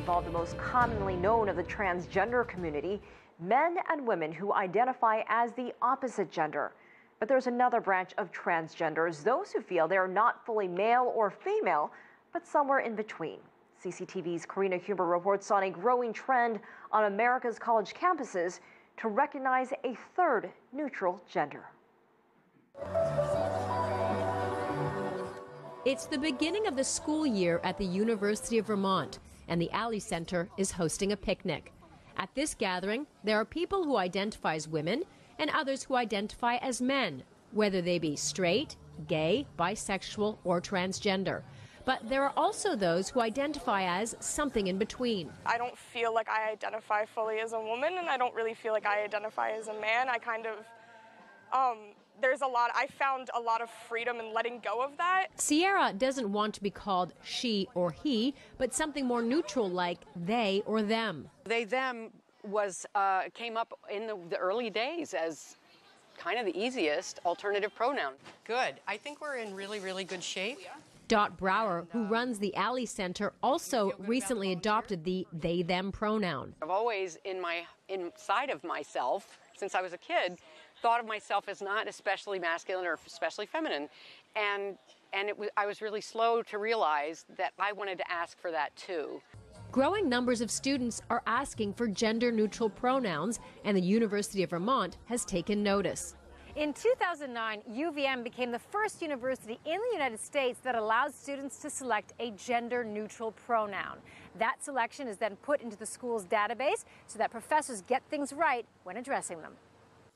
involve the most commonly known of the transgender community men and women who identify as the opposite gender. But there's another branch of transgenders, those who feel they are not fully male or female, but somewhere in between. CCTV's Karina Huber reports on a growing trend on America's college campuses to recognize a third neutral gender. It's the beginning of the school year at the University of Vermont, and the Alley Center is hosting a picnic. At this gathering, there are people who identify as women and others who identify as men, whether they be straight, gay, bisexual, or transgender. But there are also those who identify as something in between. I don't feel like I identify fully as a woman, and I don't really feel like I identify as a man. I kind of um, there's a lot, I found a lot of freedom in letting go of that. Sierra doesn't want to be called she or he, but something more neutral like they or them. They, them was, uh, came up in the, the early days as kind of the easiest alternative pronoun. Good. I think we're in really, really good shape. Dot Brauer, who runs the Alley Center, also recently adopted the they them pronoun. I've always in my inside of myself since I was a kid thought of myself as not especially masculine or especially feminine. And, and it was, I was really slow to realize that I wanted to ask for that too. Growing numbers of students are asking for gender neutral pronouns, and the University of Vermont has taken notice. In 2009, UVM became the first university in the United States that allowed students to select a gender neutral pronoun. That selection is then put into the school's database so that professors get things right when addressing them.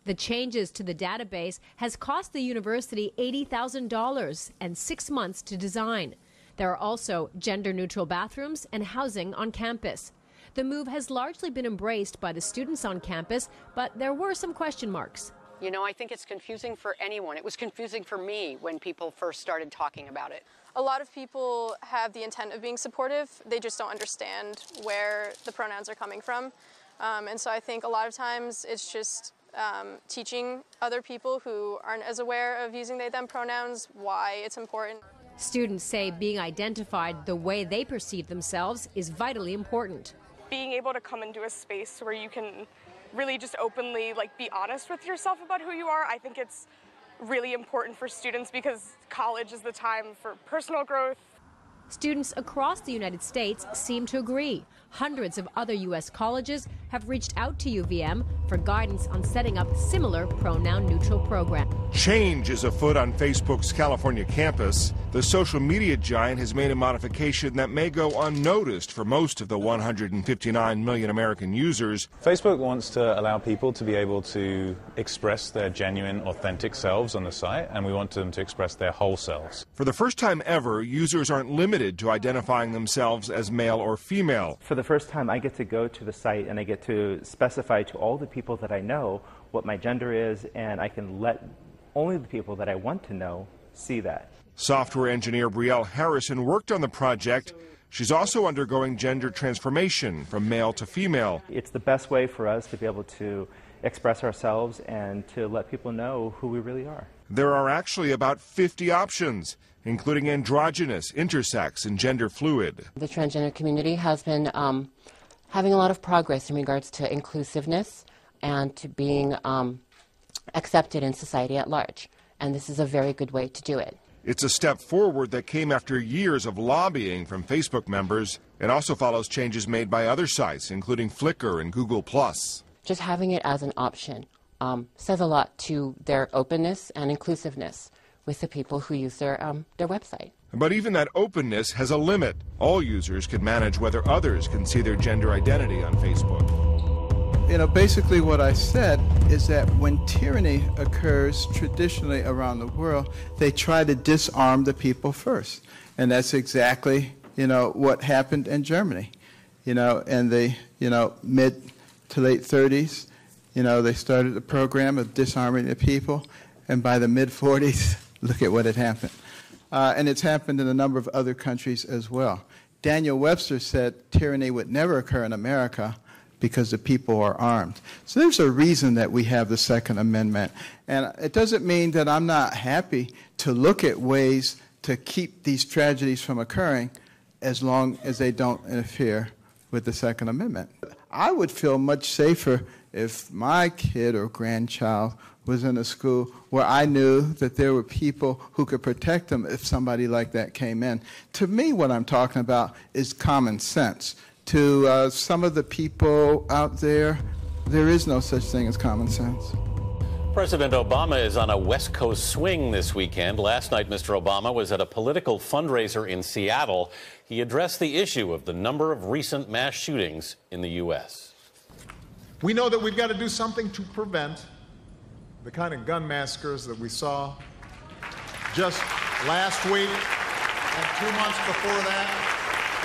The changes to the database has cost the university $80,000 and six months to design. There are also gender neutral bathrooms and housing on campus. The move has largely been embraced by the students on campus, but there were some question marks. You know, I think it's confusing for anyone. It was confusing for me when people first started talking about it. A lot of people have the intent of being supportive, they just don't understand where the pronouns are coming from. Um, and so I think a lot of times it's just um, teaching other people who aren't as aware of using they them pronouns why it's important. Students say being identified the way they perceive themselves is vitally important. Being able to come into a space where you can really just openly like be honest with yourself about who you are, I think it's really important for students because college is the time for personal growth, Students across the United States seem to agree. Hundreds of other U.S. colleges have reached out to UVM for guidance on setting up similar pronoun neutral programs. Change is afoot on Facebook's California campus. The social media giant has made a modification that may go unnoticed for most of the 159 million American users. Facebook wants to allow people to be able to express their genuine, authentic selves on the site, and we want them to express their whole selves. For the first time ever, users aren't limited to identifying themselves as male or female. For the first time, I get to go to the site and I get to specify to all the people that I know what my gender is, and I can let only the people that I want to know see that. Software engineer Brielle Harrison worked on the project. She's also undergoing gender transformation from male to female. It's the best way for us to be able to express ourselves and to let people know who we really are. There are actually about 50 options, including androgynous, intersex, and gender fluid. The transgender community has been um, having a lot of progress in regards to inclusiveness and to being um, accepted in society at large. And this is a very good way to do it. It's a step forward that came after years of lobbying from Facebook members. It also follows changes made by other sites, including Flickr and Google. Plus. Just having it as an option um, says a lot to their openness and inclusiveness with the people who use their, um, their website. But even that openness has a limit. All users can manage whether others can see their gender identity on Facebook. You know, basically what I said is that when tyranny occurs traditionally around the world, they try to disarm the people first. And that's exactly, you know, what happened in Germany. You know, in the, you know, mid to late 30s, you know, they started a program of disarming the people. And by the mid 40s, look at what had happened. Uh, and it's happened in a number of other countries as well. Daniel Webster said tyranny would never occur in America because the people are armed. So there's a reason that we have the Second Amendment. And it doesn't mean that I'm not happy to look at ways to keep these tragedies from occurring as long as they don't interfere with the Second Amendment. I would feel much safer if my kid or grandchild was in a school where I knew that there were people who could protect them if somebody like that came in. To me, what I'm talking about is common sense. To uh, some of the people out there, there is no such thing as common sense. President Obama is on a West Coast swing this weekend. Last night, Mr. Obama was at a political fundraiser in Seattle. He addressed the issue of the number of recent mass shootings in the U.S. We know that we've got to do something to prevent the kind of gun massacres that we saw just last week and two months before that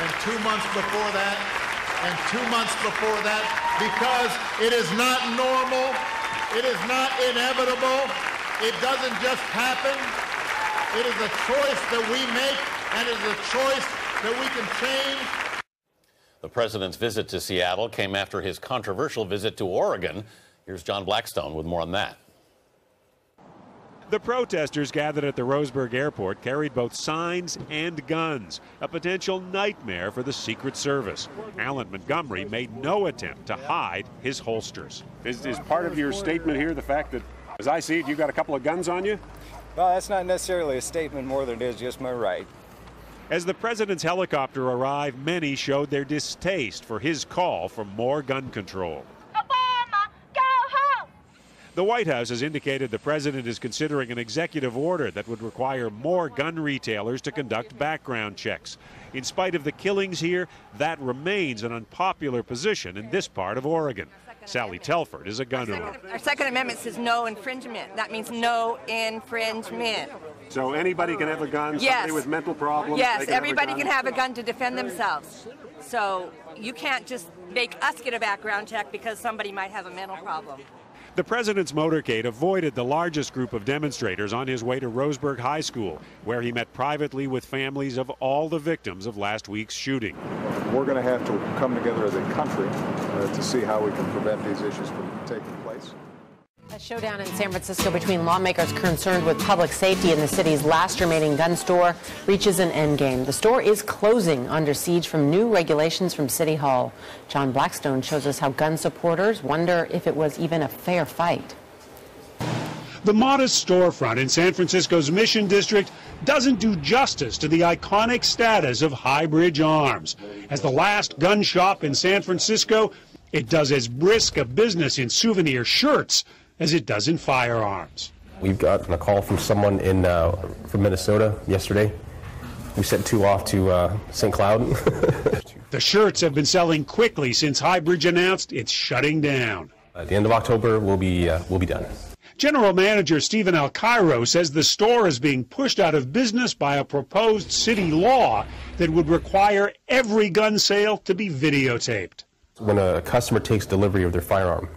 and two months before that and two months before that because it is not normal, it is not inevitable, it doesn't just happen. It is a choice that we make and it is a choice that we can change the president's visit to Seattle came after his controversial visit to Oregon. Here's John Blackstone with more on that. The protesters gathered at the Roseburg airport carried both signs and guns, a potential nightmare for the Secret Service. Alan Montgomery made no attempt to hide his holsters. Is, is part of your statement here the fact that, as I see it, you've got a couple of guns on you? Well, that's not necessarily a statement more than it is just my right. As the president's helicopter arrived, many showed their distaste for his call for more gun control. Obama, go home! The White House has indicated the president is considering an executive order that would require more gun retailers to conduct background checks. In spite of the killings here, that remains an unpopular position in this part of Oregon. Sally Telford is a gun owner. Our Second Amendment says no infringement. That means no infringement. So anybody can have a gun? Yes. Somebody with mental problems? Yes, can everybody have can have a gun to defend themselves. So you can't just make us get a background check because somebody might have a mental problem. The president's motorcade avoided the largest group of demonstrators on his way to Roseburg High School, where he met privately with families of all the victims of last week's shooting. We're going to have to come together as a country uh, to see how we can prevent these issues from taking. Showdown in San Francisco between lawmakers concerned with public safety in the city's last remaining gun store reaches an endgame. The store is closing under siege from new regulations from City Hall. John Blackstone shows us how gun supporters wonder if it was even a fair fight. The modest storefront in San Francisco's Mission District doesn't do justice to the iconic status of Highbridge Arms. As the last gun shop in San Francisco, it does as brisk a business in souvenir shirts as it does in firearms. We've gotten a call from someone in uh, from Minnesota yesterday. We sent two off to uh, St. Cloud. the shirts have been selling quickly since Highbridge announced it's shutting down. At the end of October, we'll be uh, we'll be done. General Manager Stephen Alcairo says the store is being pushed out of business by a proposed city law that would require every gun sale to be videotaped. When a customer takes delivery of their firearm,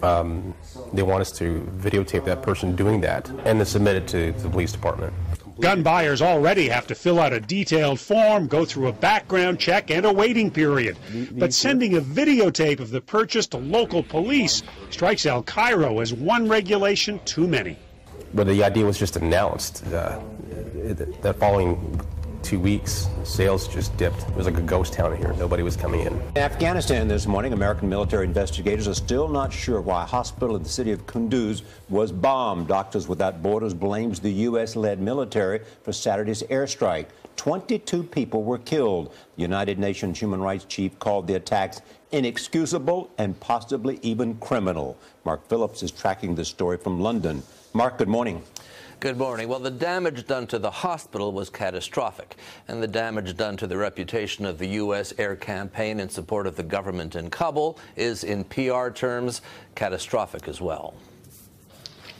um, they want us to videotape that person doing that and then submit it to the police department. Gun buyers already have to fill out a detailed form, go through a background check, and a waiting period. But sending a videotape of the purchase to local police strikes Alcairo as one regulation too many. But the idea was just announced. Uh, that following two weeks, sales just dipped. It was like a ghost town here. Nobody was coming in. In Afghanistan this morning, American military investigators are still not sure why a hospital in the city of Kunduz was bombed. Doctors Without Borders blames the U.S. led military for Saturday's airstrike. 22 people were killed. The United Nations human rights chief called the attacks inexcusable and possibly even criminal. Mark Phillips is tracking this story from London. Mark, good morning. Good morning. Well, the damage done to the hospital was catastrophic, and the damage done to the reputation of the U.S. air campaign in support of the government in Kabul is, in PR terms, catastrophic as well.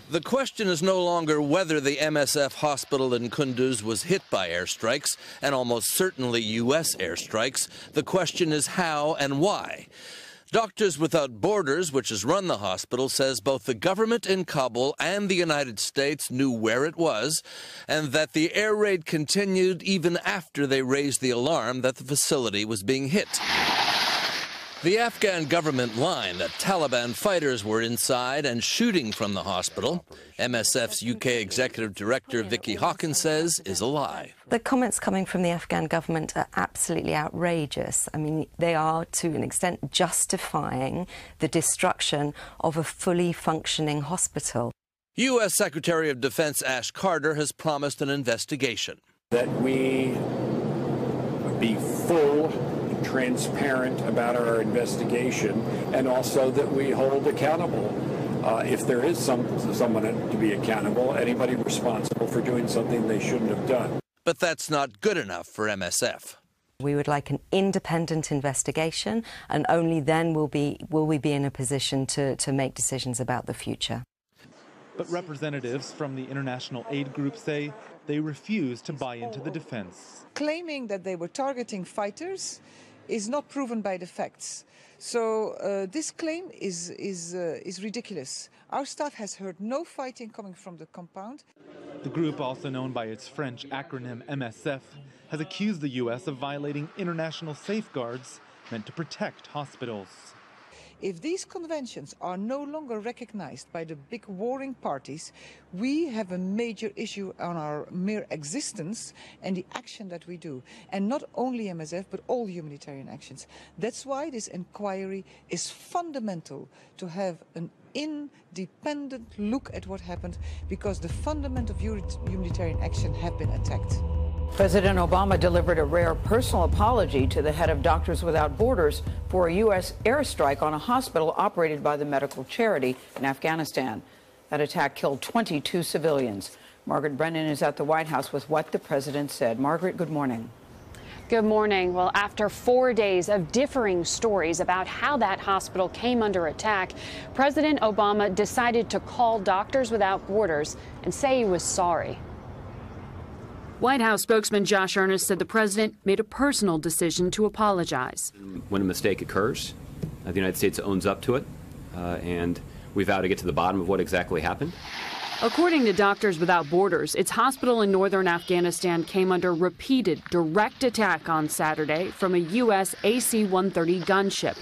The question is no longer whether the MSF hospital in Kunduz was hit by airstrikes, and almost certainly U.S. airstrikes. The question is how and why. Doctors Without Borders, which has run the hospital, says both the government in Kabul and the United States knew where it was, and that the air raid continued even after they raised the alarm that the facility was being hit. The Afghan government line that Taliban fighters were inside and shooting from the hospital, MSF's UK executive director Vicky Hawkins says is a lie. The comments coming from the Afghan government are absolutely outrageous. I mean, they are to an extent justifying the destruction of a fully functioning hospital. U.S. Secretary of Defense Ash Carter has promised an investigation. That we be full transparent about our investigation and also that we hold accountable. Uh, if there is some someone to be accountable anybody responsible for doing something they shouldn't have done. But that's not good enough for MSF we would like an independent investigation and only then will be will we be in a position to to make decisions about the future. But representatives from the international aid group say they refuse to buy into the defense. Claiming that they were targeting fighters is not proven by the facts. So uh, this claim is, is, uh, is ridiculous. Our staff has heard no fighting coming from the compound. The group, also known by its French acronym MSF, has accused the U.S. of violating international safeguards meant to protect hospitals. If these conventions are no longer recognized by the big warring parties, we have a major issue on our mere existence and the action that we do. And not only MSF, but all humanitarian actions. That's why this inquiry is fundamental to have an independent look at what happened, because the fundament of humanitarian action have been attacked. President Obama delivered a rare personal apology to the head of Doctors Without Borders for a U.S. airstrike on a hospital operated by the medical charity in Afghanistan. That attack killed 22 civilians. Margaret Brennan is at the White House with what the president said. Margaret, good morning. Good morning. Well, after four days of differing stories about how that hospital came under attack, President Obama decided to call Doctors Without Borders and say he was sorry. White House spokesman Josh Earnest said the president made a personal decision to apologize. When a mistake occurs, uh, the United States owns up to it, uh, and we vow to get to the bottom of what exactly happened. According to Doctors Without Borders, its hospital in northern Afghanistan came under repeated direct attack on Saturday from a U.S. AC 130 gunship,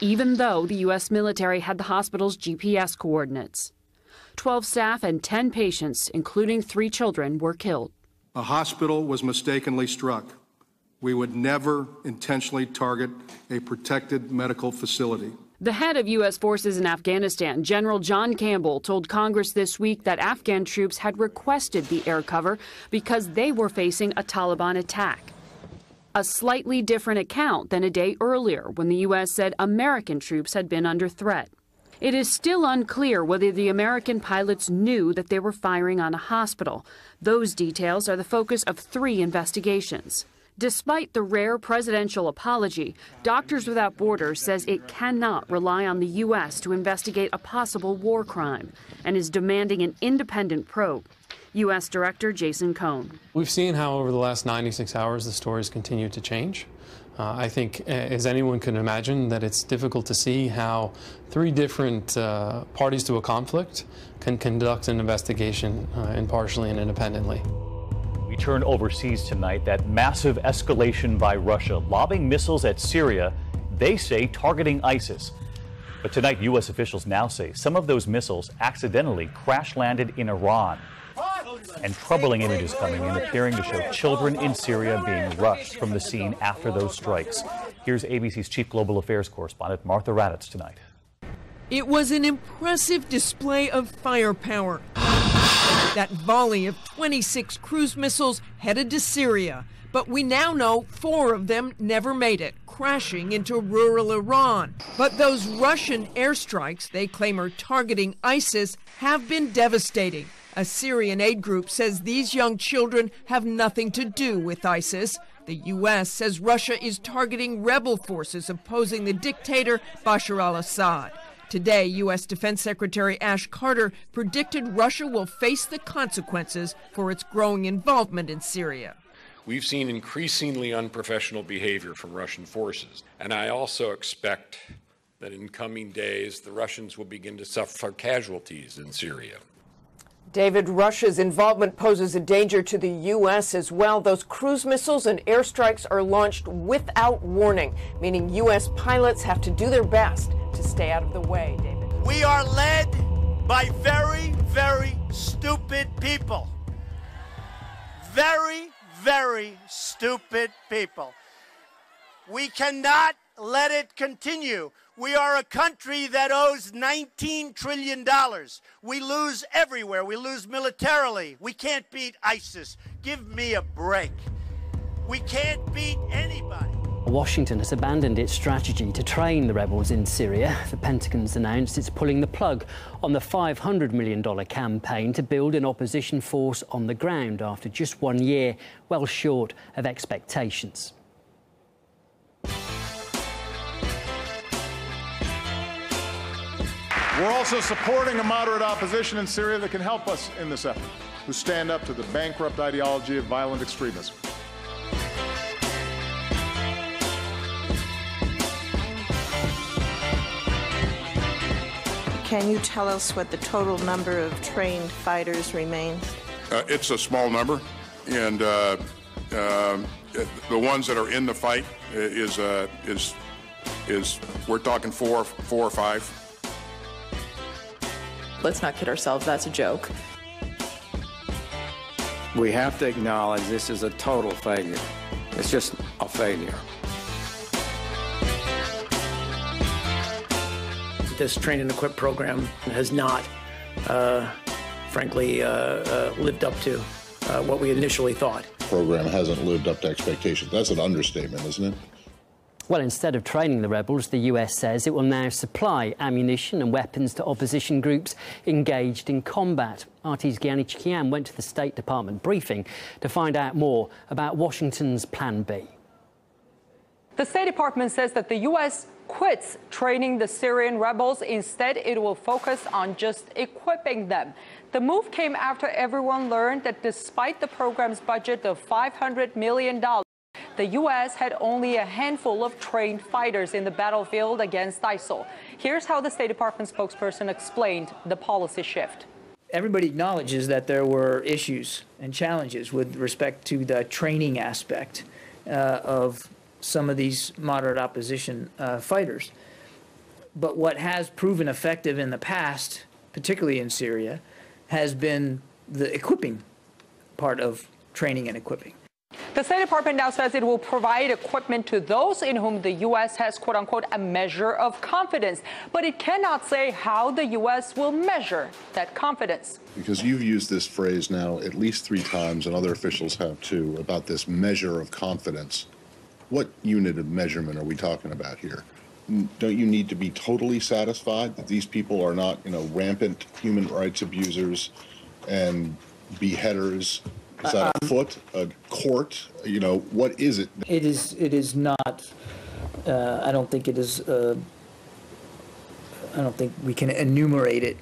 even though the U.S. military had the hospital's GPS coordinates. 12 staff and 10 patients, including three children, were killed a hospital was mistakenly struck. We would never intentionally target a protected medical facility. The head of U.S. forces in Afghanistan, General John Campbell, told Congress this week that Afghan troops had requested the air cover because they were facing a Taliban attack. A slightly different account than a day earlier when the U.S. said American troops had been under threat. It is still unclear whether the American pilots knew that they were firing on a hospital. Those details are the focus of three investigations. Despite the rare presidential apology, Doctors Without Borders says it cannot rely on the U.S. to investigate a possible war crime and is demanding an independent probe. U.S. Director Jason Cone. We've seen how over the last 96 hours the stories continue to change. Uh, I think, as anyone can imagine, that it's difficult to see how three different uh, parties to a conflict can conduct an investigation uh, impartially and independently. We turn overseas tonight. That massive escalation by Russia, lobbing missiles at Syria, they say targeting ISIS. But tonight, U.S. officials now say some of those missiles accidentally crash landed in Iran and troubling images coming in appearing to show children in Syria being rushed from the scene after those strikes. Here's ABC's chief global affairs correspondent Martha Raddatz tonight. It was an impressive display of firepower. that volley of 26 cruise missiles headed to Syria. But we now know four of them never made it, crashing into rural Iran. But those Russian airstrikes they claim are targeting ISIS have been devastating. A Syrian aid group says these young children have nothing to do with ISIS. The U.S. says Russia is targeting rebel forces opposing the dictator Bashar al Assad. Today, U.S. Defense Secretary Ash Carter predicted Russia will face the consequences for its growing involvement in Syria. We've seen increasingly unprofessional behavior from Russian forces, and I also expect that in coming days the Russians will begin to suffer casualties in Syria. David, Russia's involvement poses a danger to the U.S. as well. Those cruise missiles and airstrikes are launched without warning, meaning U.S. pilots have to do their best to stay out of the way, David. We are led by very, very stupid people. Very, very stupid people. We cannot let it continue. We are a country that owes $19 trillion. We lose everywhere. We lose militarily. We can't beat ISIS. Give me a break. We can't beat anybody. Washington has abandoned its strategy to train the rebels in Syria. The Pentagon's announced it's pulling the plug on the $500 million campaign to build an opposition force on the ground after just one year, well short of expectations. We're also supporting a moderate opposition in Syria that can help us in this effort, who stand up to the bankrupt ideology of violent extremism. Can you tell us what the total number of trained fighters remains? Uh, it's a small number, and uh, uh, the ones that are in the fight is uh, is is we're talking four, four or five. Let's not kid ourselves, that's a joke. We have to acknowledge this is a total failure. It's just a failure. This train and equip program has not, uh, frankly, uh, uh, lived up to uh, what we initially thought. Program hasn't lived up to expectations. That's an understatement, isn't it? Well, instead of training the rebels, the US says it will now supply ammunition and weapons to opposition groups engaged in combat. RT's Gayane went to the State Department briefing to find out more about Washington's Plan B. The State Department says that the U.S. quits training the Syrian rebels. Instead, it will focus on just equipping them. The move came after everyone learned that despite the program's budget of $500 million, the U.S. had only a handful of trained fighters in the battlefield against ISIL. Here's how the State Department spokesperson explained the policy shift. Everybody acknowledges that there were issues and challenges with respect to the training aspect uh, of some of these moderate opposition uh, fighters. But what has proven effective in the past, particularly in Syria, has been the equipping part of training and equipping. The State Department now says it will provide equipment to those in whom the U.S. has, quote unquote, a measure of confidence. But it cannot say how the U.S. will measure that confidence. Because you've used this phrase now at least three times, and other officials have too, about this measure of confidence. What unit of measurement are we talking about here? Don't you need to be totally satisfied that these people are not, you know, rampant human rights abusers and beheaders is that a foot, a court? You know, what is it? It is. It is not. Uh, I don't think it is. Uh, I don't think we can enumerate it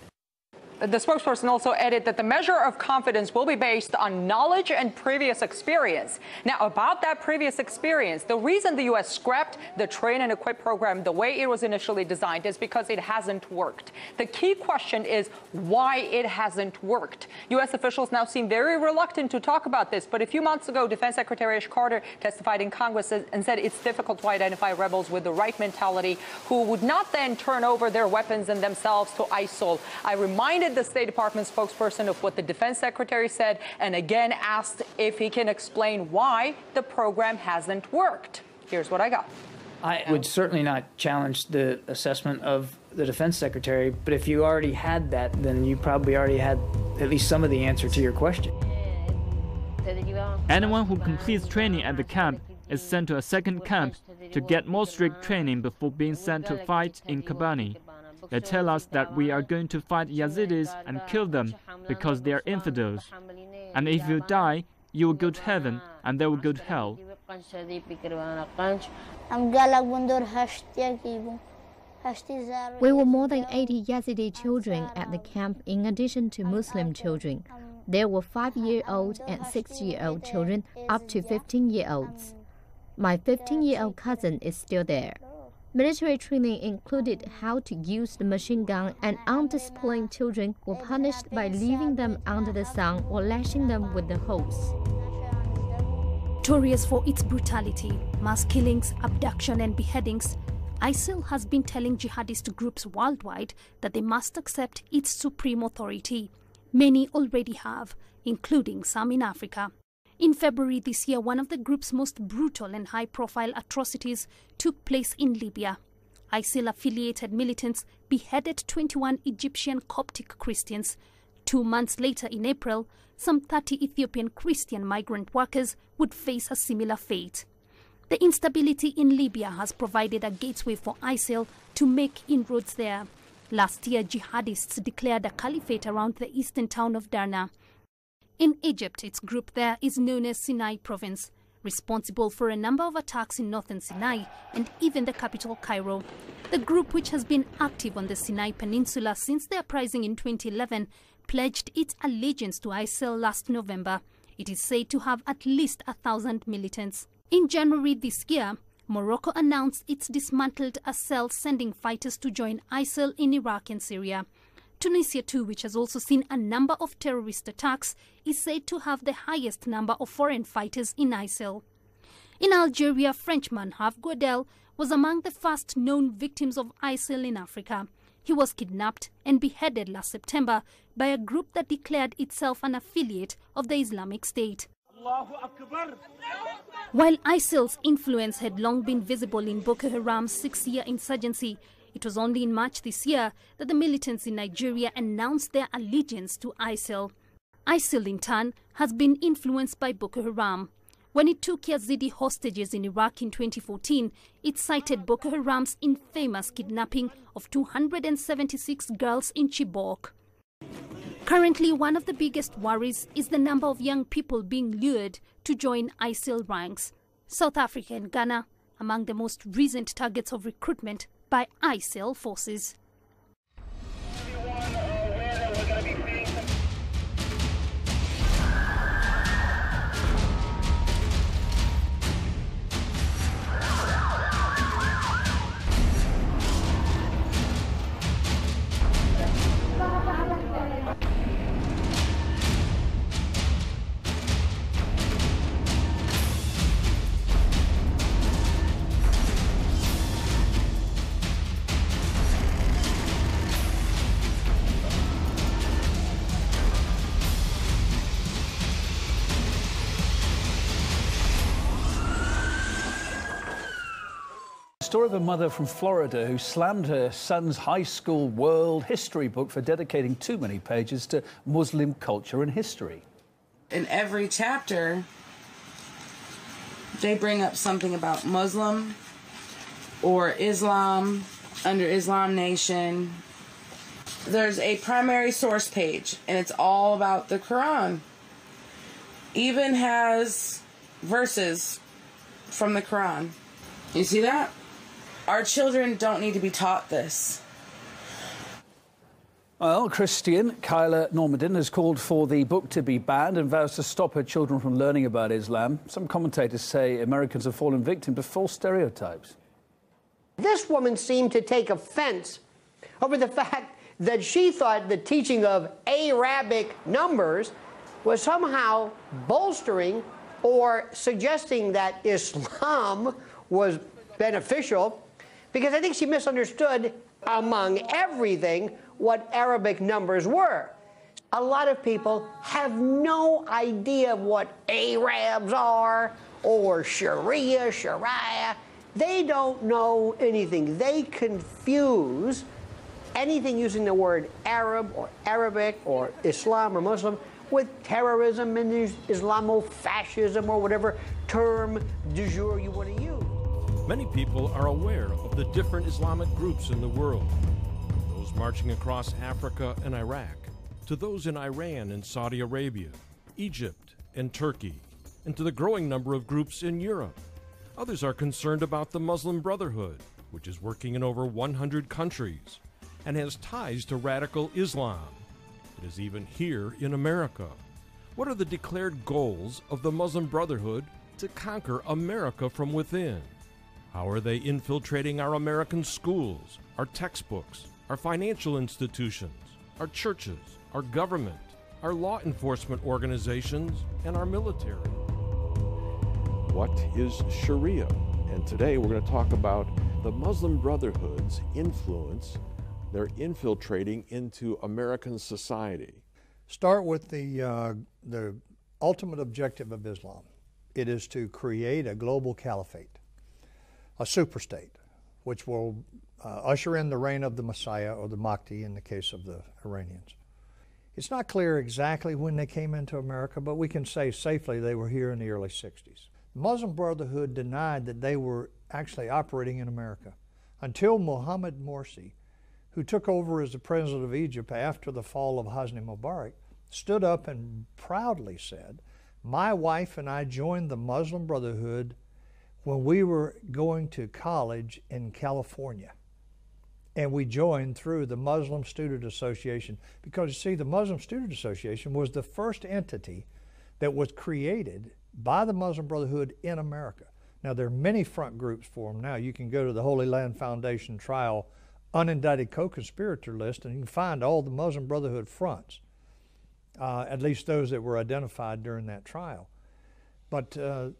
the spokesperson also added that the measure of confidence will be based on knowledge and previous experience. Now, about that previous experience, the reason the U.S. scrapped the train and equip program the way it was initially designed is because it hasn't worked. The key question is why it hasn't worked. U.S. officials now seem very reluctant to talk about this, but a few months ago, Defense Secretary Ash Carter testified in Congress and said it's difficult to identify rebels with the right mentality who would not then turn over their weapons and themselves to ISIL. I reminded reminded the State Department spokesperson of what the defense secretary said and again asked if he can explain why the program hasn't worked. Here's what I got. I would certainly not challenge the assessment of the defense secretary, but if you already had that, then you probably already had at least some of the answer to your question. Anyone who completes training at the camp is sent to a second camp to get more strict training before being sent to fight in Kobani. They tell us that we are going to fight Yazidis and kill them because they are infidels. And if you die, you will go to heaven and they will go to hell. We were more than 80 Yazidi children at the camp in addition to Muslim children. There were 5-year-old and 6-year-old children up to 15-year-olds. My 15-year-old cousin is still there. Military training included how to use the machine gun, and undisciplined children were punished by leaving them under the sun or lashing them with the hose. Notorious for its brutality, mass killings, abduction, and beheadings, ISIL has been telling jihadist groups worldwide that they must accept its supreme authority. Many already have, including some in Africa. In February this year, one of the group's most brutal and high profile atrocities took place in Libya. ISIL affiliated militants beheaded 21 Egyptian Coptic Christians. Two months later, in April, some 30 Ethiopian Christian migrant workers would face a similar fate. The instability in Libya has provided a gateway for ISIL to make inroads there. Last year, jihadists declared a caliphate around the eastern town of Derna. In Egypt, its group there is known as Sinai Province, responsible for a number of attacks in northern Sinai and even the capital Cairo. The group, which has been active on the Sinai Peninsula since the uprising in 2011, pledged its allegiance to ISIL last November. It is said to have at least a thousand militants. In January this year, Morocco announced it's dismantled a cell sending fighters to join ISIL in Iraq and Syria. Tunisia too, which has also seen a number of terrorist attacks, is said to have the highest number of foreign fighters in ISIL. In Algeria, Frenchman Herve Gourdel was among the first known victims of ISIL in Africa. He was kidnapped and beheaded last September by a group that declared itself an affiliate of the Islamic State. While ISIL's influence had long been visible in Boko Haram's six-year insurgency, it was only in March this year that the militants in Nigeria announced their allegiance to ISIL. ISIL, in turn, has been influenced by Boko Haram. When it took Yazidi hostages in Iraq in 2014, it cited Boko Haram's infamous kidnapping of 276 girls in Chibok. Currently, one of the biggest worries is the number of young people being lured to join ISIL ranks. South Africa and Ghana, among the most recent targets of recruitment by ISIL forces. Of a mother from Florida who slammed her son's high school world history book for dedicating too many pages to Muslim culture and history. In every chapter, they bring up something about Muslim or Islam under Islam Nation. There's a primary source page, and it's all about the Quran. Even has verses from the Quran. You see that? Our children don't need to be taught this. Well, Christian Kyla Normandin has called for the book to be banned and vows to stop her children from learning about Islam. Some commentators say Americans have fallen victim to false stereotypes. This woman seemed to take offense over the fact that she thought the teaching of Arabic numbers was somehow bolstering or suggesting that Islam was beneficial because I think she misunderstood, among everything, what Arabic numbers were. A lot of people have no idea what Arabs are or Sharia, Sharia. They don't know anything. They confuse anything using the word Arab or Arabic or Islam or Muslim with terrorism and Islamofascism or whatever term du jour you want to use. Many people are aware of the different Islamic groups in the world, those marching across Africa and Iraq, to those in Iran and Saudi Arabia, Egypt and Turkey, and to the growing number of groups in Europe. Others are concerned about the Muslim Brotherhood, which is working in over 100 countries and has ties to radical Islam. It is even here in America. What are the declared goals of the Muslim Brotherhood to conquer America from within? How are they infiltrating our American schools, our textbooks, our financial institutions, our churches, our government, our law enforcement organizations, and our military? What is Sharia? And today we're going to talk about the Muslim Brotherhood's influence. They're infiltrating into American society. Start with the, uh, the ultimate objective of Islam it is to create a global caliphate, a superstate, which will uh, usher in the reign of the Messiah or the Mahdi in the case of the Iranians. It's not clear exactly when they came into America, but we can say safely they were here in the early 60s. The Muslim Brotherhood denied that they were actually operating in America until Mohammed Morsi, who took over as the president of Egypt after the fall of Hosni Mubarak, stood up and proudly said, My wife and I joined the Muslim Brotherhood when we were going to college in California. And we joined through the Muslim Student Association because you see, the Muslim Student Association was the first entity that was created by the Muslim Brotherhood in America. Now, there are many front groups for them now. You can go to the Holy Land Foundation trial unindicted co conspirator list and you can find all the Muslim Brotherhood fronts, uh, at least those that were identified during that trial. But uh,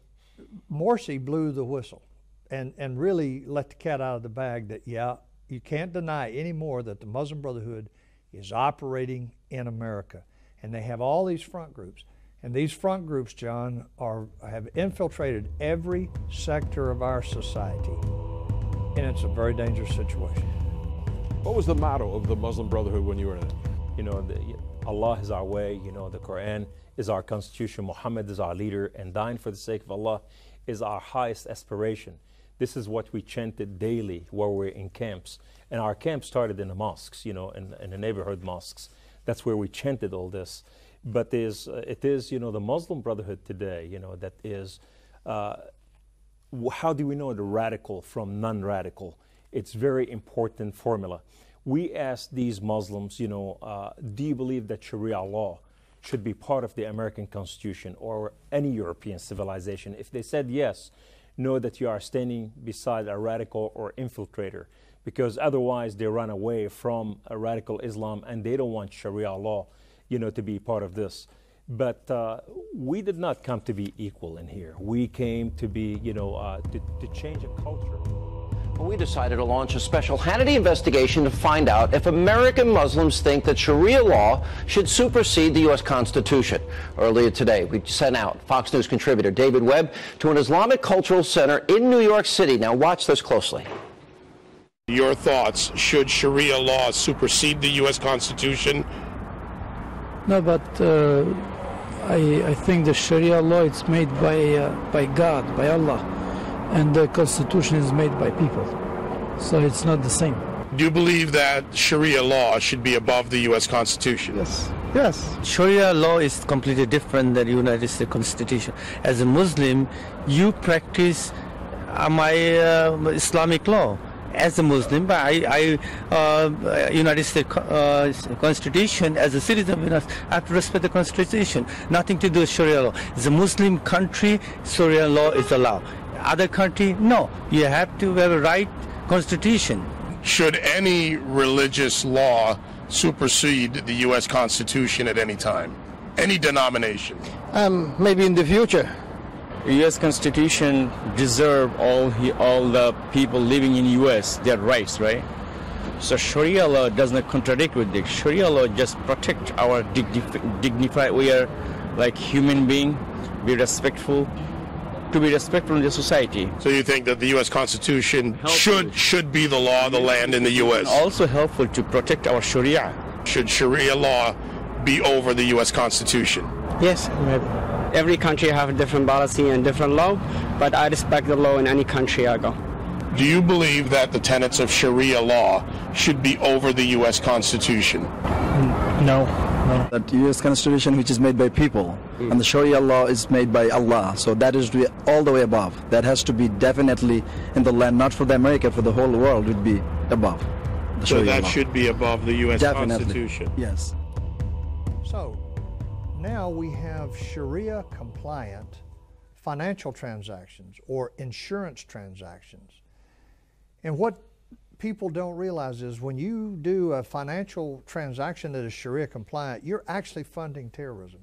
Morsi blew the whistle and, and really let the cat out of the bag that, yeah, you can't deny anymore that the Muslim Brotherhood is operating in America. And they have all these front groups. And these front groups, John, are, have infiltrated every sector of our society. And it's a very dangerous situation. What was the motto of the Muslim Brotherhood when you were in it? You know, the, Allah is our way, you know, the Quran is our constitution, Muhammad is our leader, and dying for the sake of Allah is our highest aspiration. This is what we chanted daily while we're in camps. And our camp started in the mosques, you know, in, in the neighborhood mosques. That's where we chanted all this. But there's, uh, it is, you know, the Muslim Brotherhood today, you know, that is, uh, how do we know the radical from non radical? It's very important formula. We asked these Muslims, you know, uh, do you believe that Sharia law should be part of the American Constitution or any European civilization? If they said yes, know that you are standing beside a radical or infiltrator because otherwise they run away from a radical Islam and they don't want Sharia law you know, to be part of this. But uh, we did not come to be equal in here. We came to be, you know, uh, to, to change a culture. We decided to launch a special Hannity investigation to find out if American Muslims think that Sharia law should supersede the U.S. Constitution. Earlier today, we sent out Fox News contributor David Webb to an Islamic Cultural Center in New York City. Now, watch this closely. Your thoughts should Sharia law supersede the U.S. Constitution no, but uh, I, I think the Sharia law is made by, uh, by God, by Allah, and the Constitution is made by people. So it's not the same. Do you believe that Sharia law should be above the U.S. Constitution? Yes. Yes. Sharia law is completely different than the United States Constitution. As a Muslim, you practice uh, my uh, Islamic law as a Muslim, but I, I uh, United States uh, Constitution as a citizen, I have to respect the Constitution. Nothing to do with Sharia law. It's a Muslim country, Sharia law is allowed. Other country, no. You have to have a right Constitution. Should any religious law supersede the U.S. Constitution at any time? Any denomination? Um, maybe in the future. The U.S. Constitution deserve all he, all the people living in U.S. their rights, right? So Sharia law does not contradict with this. Sharia law just protect our dignif- dignified. We are like human being, be respectful, to be respectful in the society. So you think that the U.S. Constitution helpful. should should be the law of the land in the U.S. Also helpful to protect our Sharia. Should Sharia law be over the U.S. Constitution? Yes, every country have a different policy and different law, but I respect the law in any country I go. Do you believe that the tenets of Sharia law should be over the U.S. Constitution? No. No. That U.S. Constitution, which is made by people, mm. and the Sharia law is made by Allah. So that is all the way above. That has to be definitely in the land, not for the America, for the whole world, would be above. The so Sharia that law. should be above the U.S. Definitely. Constitution. Yes. So now we have Sharia compliant financial transactions or insurance transactions And what people don't realize is when you do a financial transaction that is Sharia compliant, you're actually funding terrorism.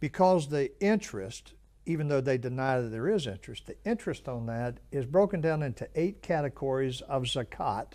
Because the interest, even though they deny that there is interest, the interest on that is broken down into eight categories of zakat.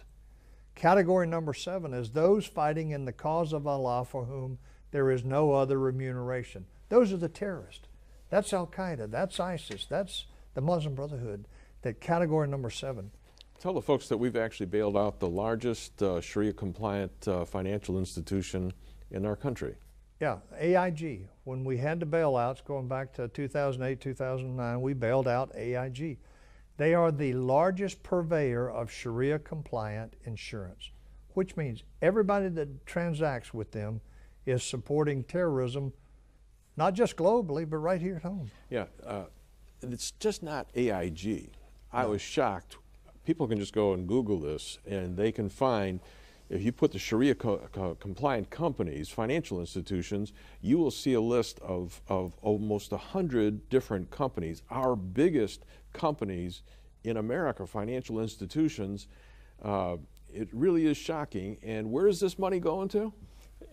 Category number seven is those fighting in the cause of Allah for whom there is no other remuneration. Those are the terrorists. That's Al Qaeda, that's ISIS, that's the Muslim Brotherhood, that category number seven. Tell the folks that we've actually bailed out the largest uh, Sharia compliant uh, financial institution in our country. Yeah, AIG. When we had the bailouts going back to 2008, 2009, we bailed out AIG. They are the largest purveyor of Sharia compliant insurance, which means everybody that transacts with them is supporting terrorism, not just globally, but right here at home. Yeah, uh, it's just not AIG. I was shocked. People can just go and Google this, and they can find if you put the Sharia co co compliant companies, financial institutions, you will see a list of, of almost 100 different companies. Our biggest companies in America, financial institutions, uh, it really is shocking. And where is this money going to?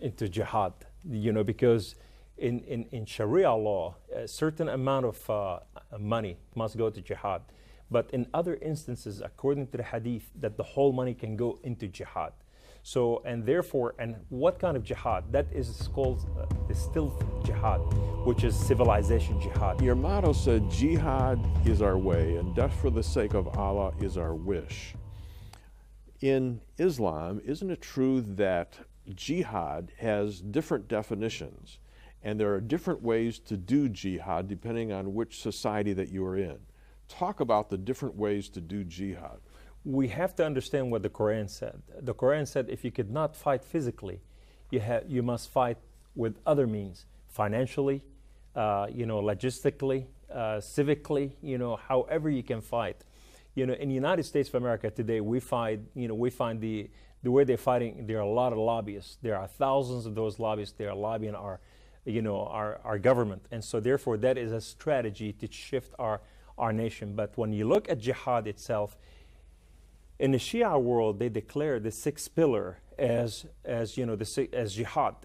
Into jihad, you know, because in, in, in Sharia law, a certain amount of uh, money must go to jihad. But in other instances, according to the hadith, that the whole money can go into jihad. So, and therefore, and what kind of jihad? That is called uh, the stealth jihad, which is civilization jihad. Your motto said, Jihad is our way, and death for the sake of Allah is our wish. In Islam, isn't it true that jihad has different definitions, and there are different ways to do jihad depending on which society that you are in? Talk about the different ways to do jihad we have to understand what the Quran said. The Quran said if you could not fight physically, you, ha- you must fight with other means, financially, uh, you know, logistically, uh, civically, you know, however you can fight. You know, in the United States of America today, we find, you know, we find the, the way they're fighting, there are a lot of lobbyists. There are thousands of those lobbyists. They are lobbying our, you know, our, our government. And so therefore that is a strategy to shift our, our nation. But when you look at jihad itself, in the Shia world, they declare the sixth pillar as, as, you know, the, as jihad.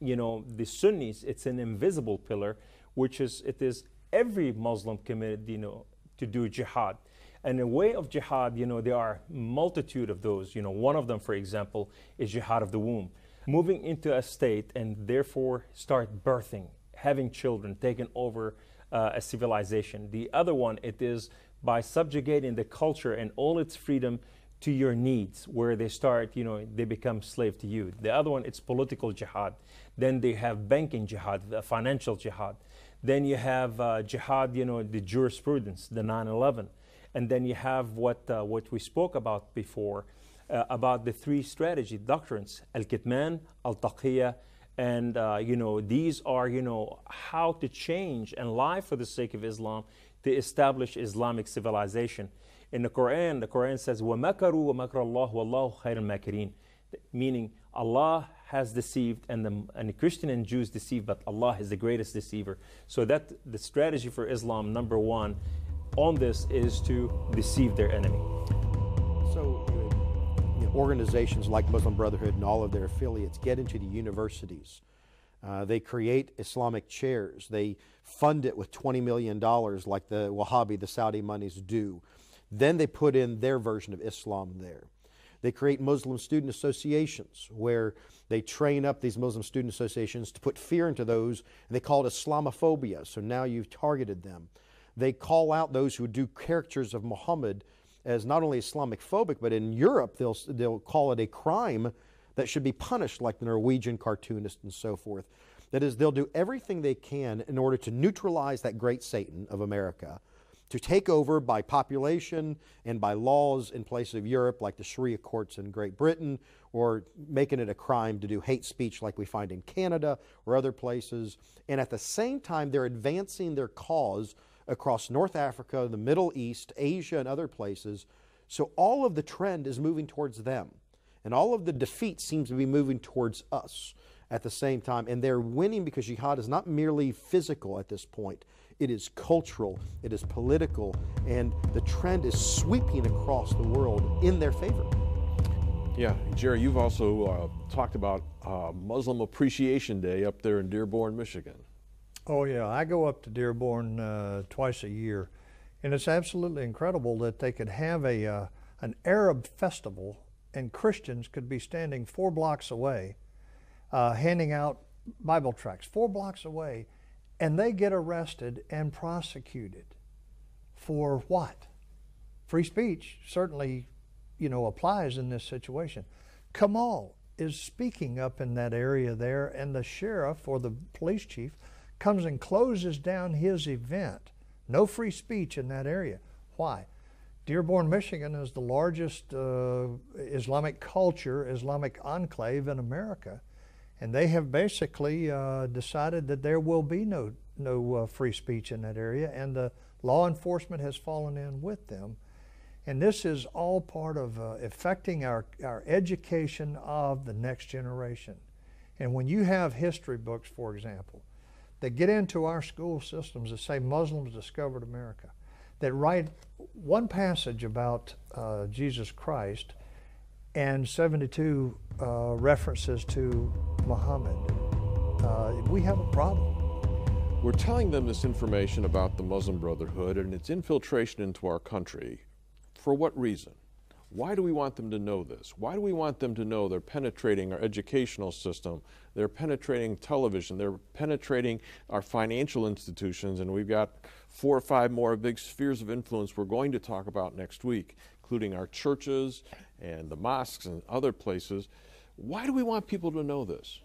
You know, the Sunnis, it's an invisible pillar, which is, it is every Muslim committed, you know, to do jihad. And the way of jihad, you know, there are multitude of those. You know, one of them, for example, is jihad of the womb. Moving into a state and therefore start birthing, having children, taking over uh, a civilization. The other one, it is by subjugating the culture and all its freedom to your needs where they start you know they become slave to you. The other one it's political jihad. Then they have banking jihad the financial jihad. Then you have uh, jihad you know the jurisprudence the 9-11 and then you have what uh, what we spoke about before uh, about the three strategy doctrines al-kitman al-taqiyya and uh, you know these are you know how to change and lie for the sake of islam to establish islamic civilization in the Quran, the Quran says, وَمَكَرُوا وَمَكَرَ اللَّهُ وَاللَّهُ خَيْرُ الْمَاكِرِينَ Meaning, Allah has deceived and the, and the Christian and Jews deceive, but Allah is the greatest deceiver. So that the strategy for Islam, number one, on this is to deceive their enemy. So you know, organizations like Muslim Brotherhood and all of their affiliates get into the universities. Uh, they create Islamic chairs. They fund it with $20 million like the Wahhabi, the Saudi monies do. Then they put in their version of Islam there. They create Muslim student associations where they train up these Muslim student associations to put fear into those, and they call it Islamophobia. So now you've targeted them. They call out those who do caricatures of Muhammad as not only Islamic phobic, but in Europe they'll, they'll call it a crime that should be punished, like the Norwegian cartoonist and so forth. That is, they'll do everything they can in order to neutralize that great Satan of America to take over by population and by laws in place of Europe, like the Sharia courts in Great Britain, or making it a crime to do hate speech like we find in Canada or other places. And at the same time, they're advancing their cause across North Africa, the Middle East, Asia, and other places. So all of the trend is moving towards them. And all of the defeat seems to be moving towards us at the same time. And they're winning because jihad is not merely physical at this point, it is cultural, it is political, and the trend is sweeping across the world in their favor. Yeah, Jerry, you've also uh, talked about uh, Muslim Appreciation Day up there in Dearborn, Michigan. Oh, yeah. I go up to Dearborn uh, twice a year, and it's absolutely incredible that they could have a, uh, an Arab festival and Christians could be standing four blocks away uh, handing out Bible tracts, four blocks away, and they get arrested and prosecuted for what? Free speech certainly you know, applies in this situation. Kamal is speaking up in that area there, and the sheriff or the police chief comes and closes down his event. No free speech in that area. Why? Dearborn, Michigan is the largest uh, Islamic culture, Islamic enclave in America, and they have basically uh, decided that there will be no no uh, free speech in that area, and the law enforcement has fallen in with them and this is all part of uh, affecting our, our education of the next generation. And when you have history books, for example, that get into our school systems that say Muslims discovered America, that write one passage about uh, Jesus Christ and 72 uh, references to Muhammad, uh, we have a problem. We're telling them this information about the Muslim Brotherhood and its infiltration into our country for what reason? Why do we want them to know this? Why do we want them to know they're penetrating our educational system, they're penetrating television, they're penetrating our financial institutions, and we've got four or five more big spheres of influence we're going to talk about next week, including our churches and the mosques and other places. Why do we want people to know this?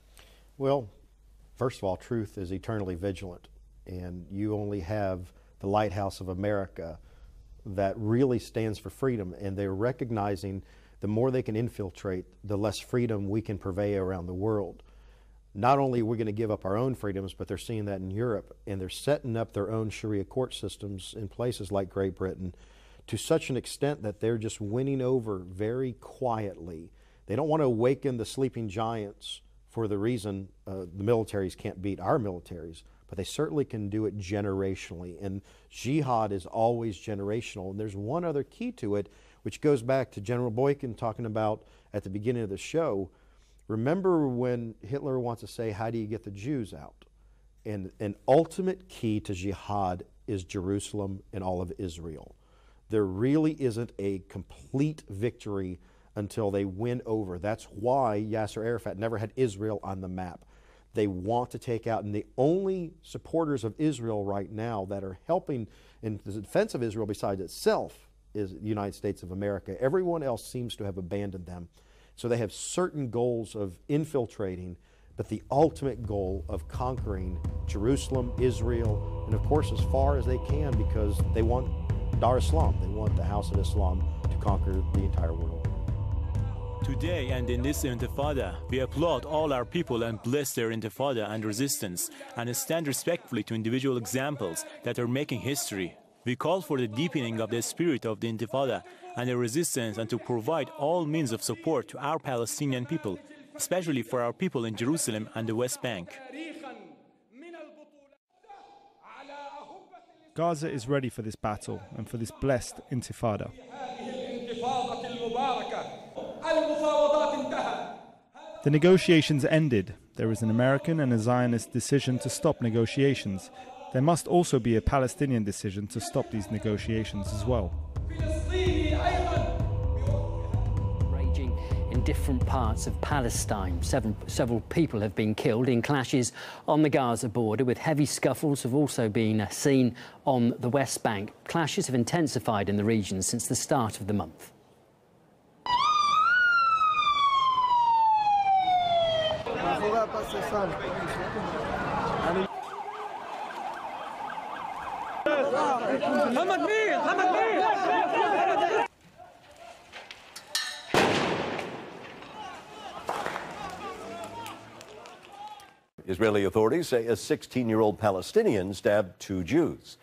Well, first of all, truth is eternally vigilant, and you only have the lighthouse of America that really stands for freedom, and they're recognizing the more they can infiltrate, the less freedom we can purvey around the world. Not only are we going to give up our own freedoms, but they're seeing that in Europe, and they're setting up their own Sharia court systems in places like Great Britain to such an extent that they're just winning over very quietly. They don't want to awaken the sleeping giants for the reason uh, the militaries can't beat our militaries, but they certainly can do it generationally. And jihad is always generational. And there's one other key to it, which goes back to General Boykin talking about at the beginning of the show. Remember when Hitler wants to say, How do you get the Jews out? And an ultimate key to jihad is Jerusalem and all of Israel. There really isn't a complete victory until they win over. That's why Yasser Arafat never had Israel on the map they want to take out. And the only supporters of Israel right now that are helping in the defense of Israel besides itself is the United States of America. Everyone else seems to have abandoned them. So they have certain goals of infiltrating, but the ultimate goal of conquering Jerusalem, Israel, and of course as far as they can because they want Dar Islam, they want the House of Islam to conquer the entire world. Today and in this intifada, we applaud all our people and bless their intifada and resistance, and stand respectfully to individual examples that are making history. We call for the deepening of the spirit of the intifada and the resistance and to provide all means of support to our Palestinian people, especially for our people in Jerusalem and the West Bank. Gaza is ready for this battle and for this blessed intifada. The negotiations ended. There is an American and a Zionist decision to stop negotiations. There must also be a Palestinian decision to stop these negotiations as well. Raging in different parts of Palestine. Seven, several people have been killed in clashes on the Gaza border, with heavy scuffles have also been uh, seen on the West Bank. Clashes have intensified in the region since the start of the month. Israeli authorities say a 16 year old Palestinian stabbed two Jews.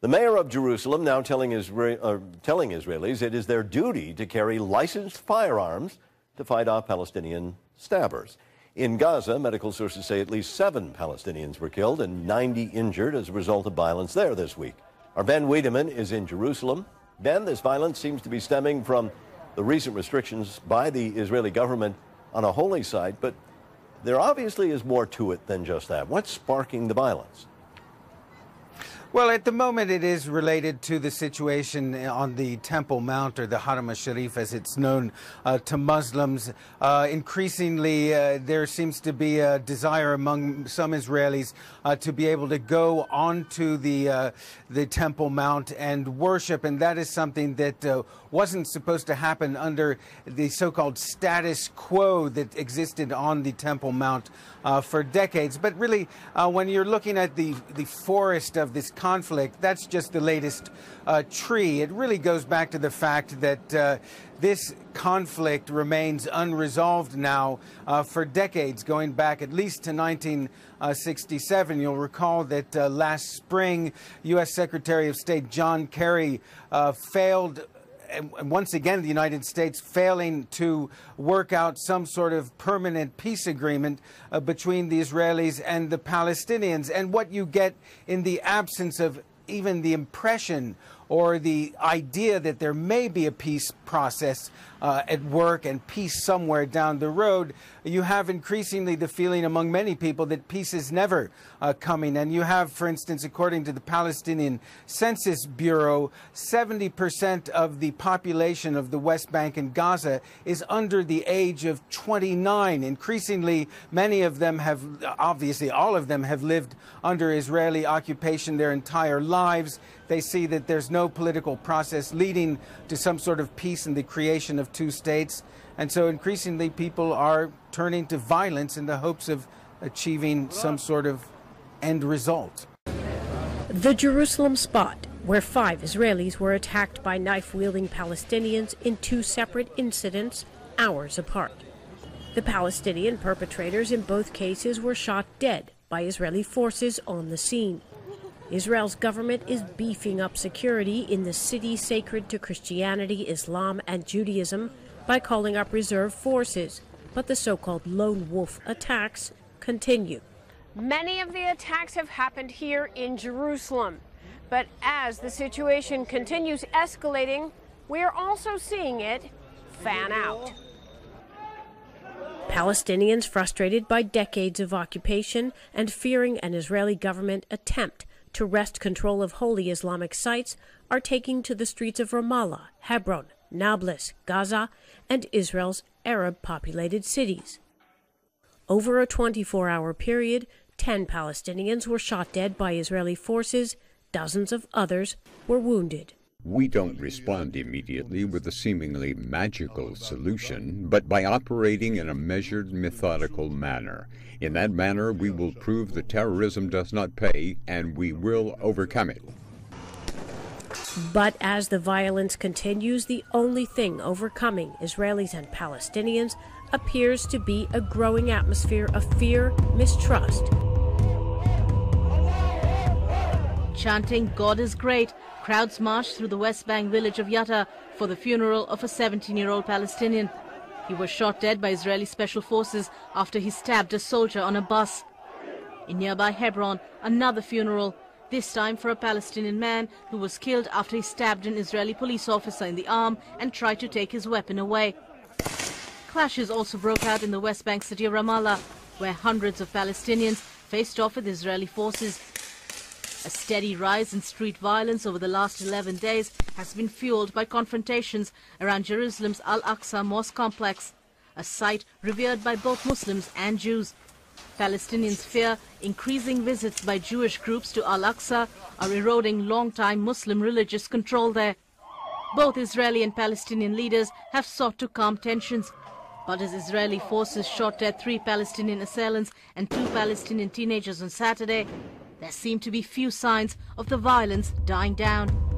The mayor of Jerusalem now telling, Isra- uh, telling Israelis it is their duty to carry licensed firearms to fight off Palestinian stabbers. In Gaza, medical sources say at least seven Palestinians were killed and 90 injured as a result of violence there this week. Our Ben Wedeman is in Jerusalem. Ben, this violence seems to be stemming from the recent restrictions by the Israeli government on a holy site, but there obviously is more to it than just that. What's sparking the violence? Well, at the moment, it is related to the situation on the Temple Mount, or the Haram al-Sharif, as it's known uh, to Muslims. Uh, increasingly, uh, there seems to be a desire among some Israelis uh, to be able to go onto the uh, the Temple Mount and worship, and that is something that uh, wasn't supposed to happen under the so-called status quo that existed on the Temple Mount for decades. But really, when you're looking at the the forest of this conflict, that's just the latest uh, tree. It really goes back to the fact that uh, this conflict remains unresolved now uh, for decades, going back at least to 1967. You'll recall that uh, last spring, U.S. Secretary of State John Kerry uh, failed and once again, the United States failing to work out some sort of permanent peace agreement uh, between the Israelis and the Palestinians. And what you get in the absence of even the impression or the idea that there may be a peace process uh, at work and peace somewhere down the road, you have increasingly the feeling among many people that peace is never uh, coming. And you have, for instance, according to the Palestinian Census Bureau, 70% of the population of the West Bank and Gaza is under the age of 29. Increasingly, many of them have, obviously, all of them have lived under Israeli occupation their entire lives. They see that there's no political process leading to some sort of peace and the creation of two states. And so increasingly people are turning to violence in the hopes of achieving some sort of end result. The Jerusalem spot, where five Israelis were attacked by knife wielding Palestinians in two separate incidents, hours apart. The Palestinian perpetrators in both cases were shot dead by Israeli forces on the scene. Israel's government is beefing up security in the city sacred to Christianity, Islam, and Judaism by calling up reserve forces. But the so called lone wolf attacks continue. Many of the attacks have happened here in Jerusalem. But as the situation continues escalating, we are also seeing it fan out. Palestinians frustrated by decades of occupation and fearing an Israeli government attempt to wrest control of holy Islamic sites are taking to the streets of Ramallah, Hebron, Nablus, Gaza, and Israel's Arab populated cities. Over a 24 hour period, 10 Palestinians were shot dead by Israeli forces, dozens of others were wounded. We don't respond immediately with a seemingly magical solution, but by operating in a measured, methodical manner. In that manner, we will prove that terrorism does not pay, and we will overcome it. But as the violence continues, the only thing overcoming Israelis and Palestinians appears to be a growing atmosphere of fear, mistrust. Chanting, God is great, crowds marched through the West Bank village of Yatta for the funeral of a 17 year old Palestinian. He was shot dead by Israeli special forces after he stabbed a soldier on a bus. In nearby Hebron, another funeral, this time for a Palestinian man who was killed after he stabbed an Israeli police officer in the arm and tried to take his weapon away. Clashes also broke out in the West Bank city of Ramallah, where hundreds of Palestinians faced off with Israeli forces. A steady rise in street violence over the last 11 days has been fueled by confrontations around Jerusalem's Al-Aqsa Mosque complex, a site revered by both Muslims and Jews. Palestinians fear increasing visits by Jewish groups to Al-Aqsa are eroding long-time Muslim religious control there. Both Israeli and Palestinian leaders have sought to calm tensions. But as Israeli forces shot dead three Palestinian assailants and two Palestinian teenagers on Saturday, there seem to be few signs of the violence dying down.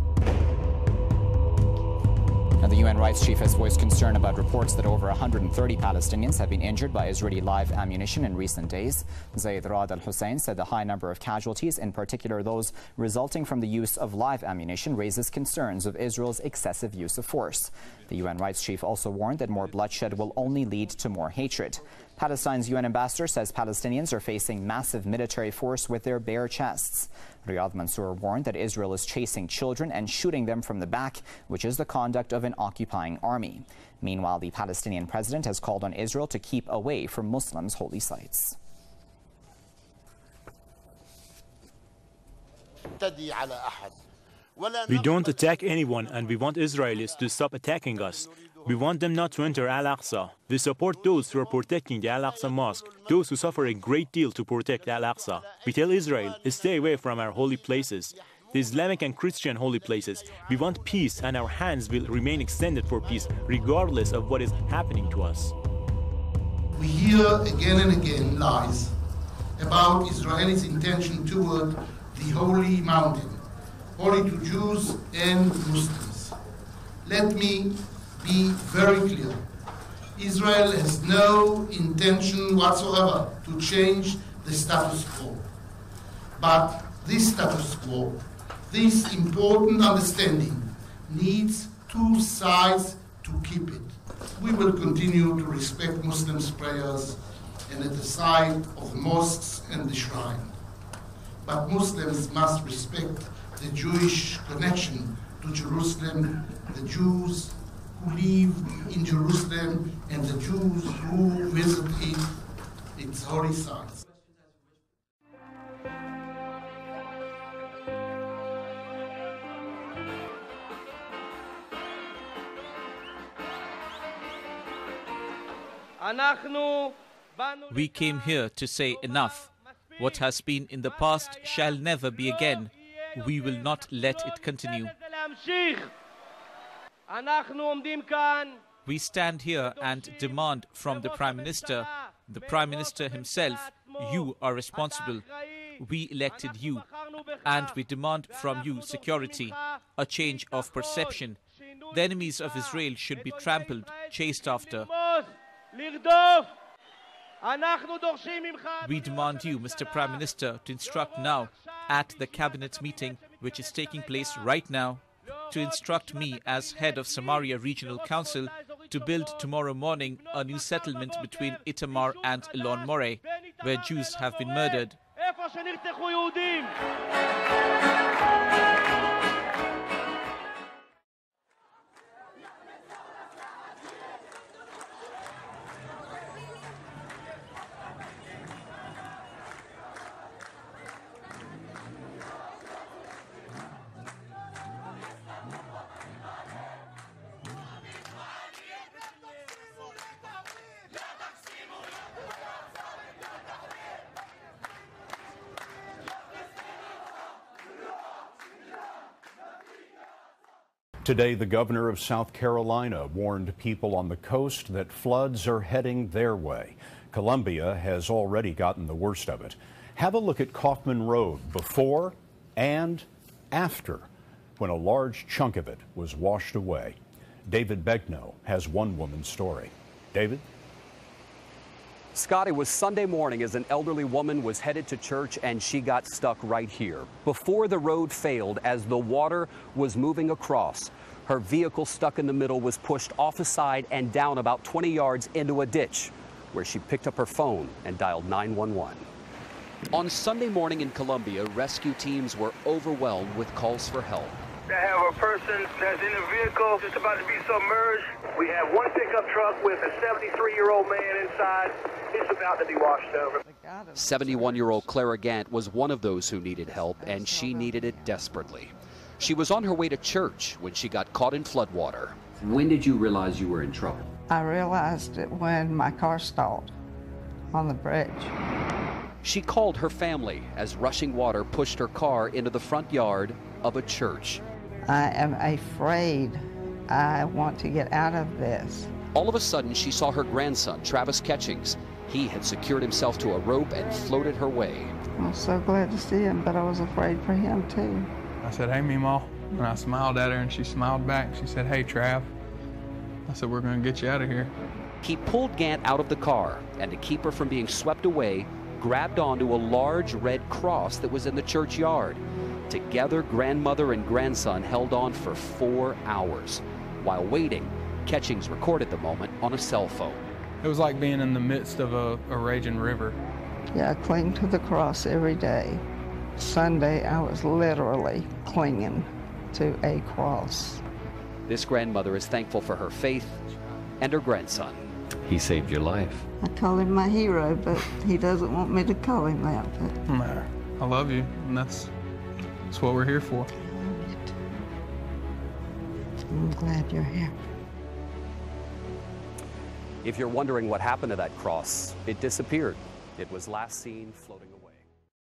The UN rights chief has voiced concern about reports that over 130 Palestinians have been injured by Israeli live ammunition in recent days. Zeid Ra'ad al Hussein said the high number of casualties, in particular those resulting from the use of live ammunition, raises concerns of Israel's excessive use of force. The UN rights chief also warned that more bloodshed will only lead to more hatred. Palestine's UN ambassador says Palestinians are facing massive military force with their bare chests. Riyad Mansour warned that Israel is chasing children and shooting them from the back, which is the conduct of an occupying army. Meanwhile, the Palestinian president has called on Israel to keep away from Muslims' holy sites. We don't attack anyone and we want Israelis to stop attacking us. We want them not to enter Al Aqsa. We support those who are protecting the Al Aqsa Mosque, those who suffer a great deal to protect Al Aqsa. We tell Israel, stay away from our holy places, the Islamic and Christian holy places. We want peace and our hands will remain extended for peace, regardless of what is happening to us. We hear again and again lies about Israel's intention toward the holy mountain holy to Jews and Muslims. Let me be very clear. Israel has no intention whatsoever to change the status quo. But this status quo, this important understanding, needs two sides to keep it. We will continue to respect Muslims' prayers and at the side of mosques and the shrine. But Muslims must respect the Jewish connection to Jerusalem, the Jews who live in Jerusalem, and the Jews who visit it, its holy sites. We came here to say enough. What has been in the past shall never be again. We will not let it continue. We stand here and demand from the Prime Minister, the Prime Minister himself, you are responsible. We elected you, and we demand from you security, a change of perception. The enemies of Israel should be trampled, chased after. We demand you, Mr. Prime Minister, to instruct now at the cabinet meeting, which is taking place right now, to instruct me as head of Samaria Regional Council to build tomorrow morning a new settlement between Itamar and Elon Moreh, where Jews have been murdered. Today, the governor of South Carolina warned people on the coast that floods are heading their way. Columbia has already gotten the worst of it. Have a look at Kaufman Road before and after when a large chunk of it was washed away. David Begnaud has one woman's story. David? Scott, it was Sunday morning as an elderly woman was headed to church and she got stuck right here. Before the road failed as the water was moving across, her vehicle stuck in the middle was pushed off a side and down about 20 yards into a ditch where she picked up her phone and dialed 911. On Sunday morning in Columbia, rescue teams were overwhelmed with calls for help. They have a person that's in the vehicle just about to be submerged. We have one pickup truck with a 73-year-old man inside. He's about to be washed over. 71-year-old Clara Gant was one of those who needed help, and she needed it desperately. She was on her way to church when she got caught in floodwater. When did you realize you were in trouble? I realized it when my car stalled on the bridge. She called her family as rushing water pushed her car into the front yard of a church. I am afraid. I want to get out of this. All of a sudden, she saw her grandson, Travis Ketchings. He had secured himself to a rope and floated her way. I was so glad to see him, but I was afraid for him too. I said, hey, Meemaw. And I smiled at her, and she smiled back. She said, hey, Trav. I said, we're going to get you out of here. He pulled Gant out of the car, and to keep her from being swept away, grabbed onto a large red cross that was in the churchyard. Together, grandmother and grandson held on for four hours. While waiting, Ketchings recorded the moment on a cell phone. It was like being in the midst of a, a raging river. Yeah, I cling to the cross every day. Sunday, I was literally clinging to a cross. This grandmother is thankful for her faith and her grandson. He saved your life. I call him my hero, but he doesn't want me to call him that. But Nah, I love you, and that's that's what we're here for. I'm glad you're here. If you're wondering what happened to that cross, it disappeared. It was last seen floating away.